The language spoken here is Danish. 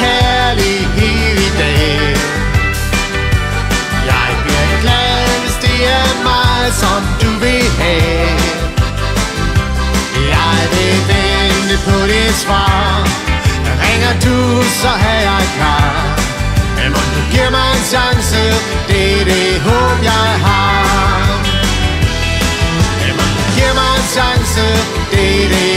kærlighed i dag. Jeg bliver glad, hvis det er mig, som du vil have. Jeg vil vente på dit svar. Ringer du, så er jeg klar. Men må du give mig en chance? Det er det håb, jeg har. Men må du give mig en chance? Det er det